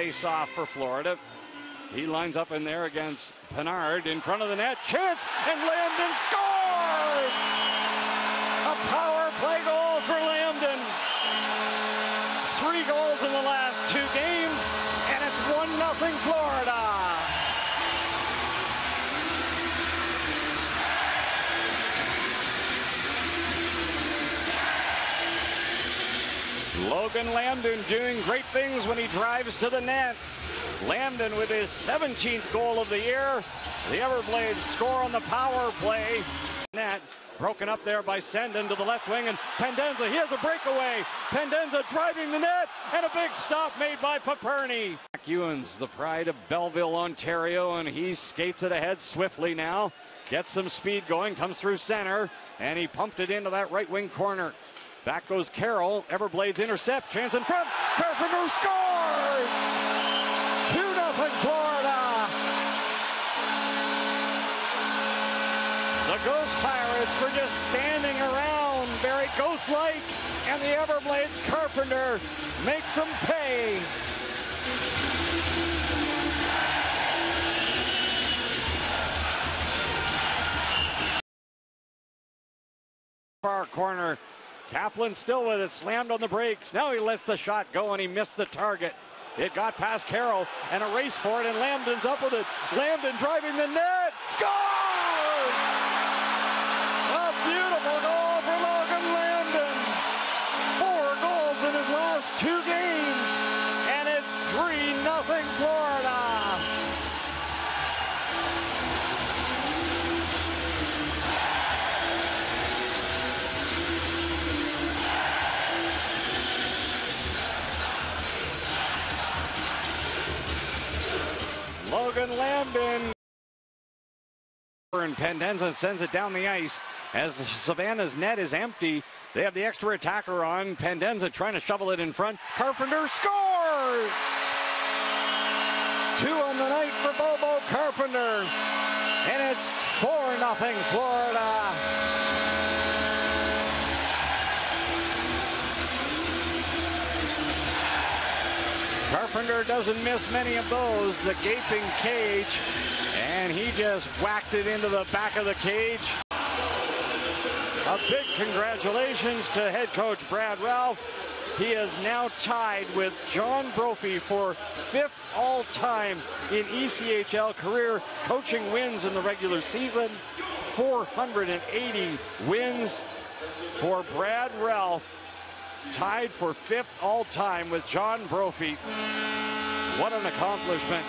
Face off for Florida. He lines up in there against Pinard in front of the net. Chance and Lambdin scores! A power play goal for Lambdin. Three goals in the last two games, and it's 1 0 Florida. Logan Lambdin doing great things when he drives to the net. Lambdin with his 17th goal of the year. The Everblades score on the power play. Net broken up there by Senden to the left wing and Pendenza. He has a breakaway. Pendenza driving the net and a big stop made by Paperny. Jack Ewens, the pride of Belleville, Ontario, and he skates it ahead swiftly now. Gets some speed going, comes through center, and he pumped it into that right wing corner. Back goes Carroll. Everblades intercept. Chance in front. Carpenter scores! 2 0 Florida. The Ghost Pirates were just standing around, very ghost like, and the Everblades Carpenter makes them pay. Far corner. Kaplan still with it, slammed on the brakes. Now he lets the shot go and he missed the target. It got past Carroll and a race for it, and Lambdin's up with it. Lambdin driving the net. Scores! A beautiful goal for Logan Lambdin. Four goals in his last two games, and it's 3 0 Florida. Logan Lambdin. And Pendenza sends it down the ice as Savannah's net is empty. They have the extra attacker on. Pendenza trying to shovel it in front. Carpenter scores! Two on the night for Bobo Carpenter. And it's 4 0 Florida. Carpenter doesn't miss many of those. The gaping cage, and he just whacked it into the back of the cage. A big congratulations to head coach Brad Ralph. He is now tied with John Brophy for fifth all-time in ECHL career coaching wins in the regular season. 480 wins for Brad Ralph tied for fifth all time with John Brophy. What an accomplishment.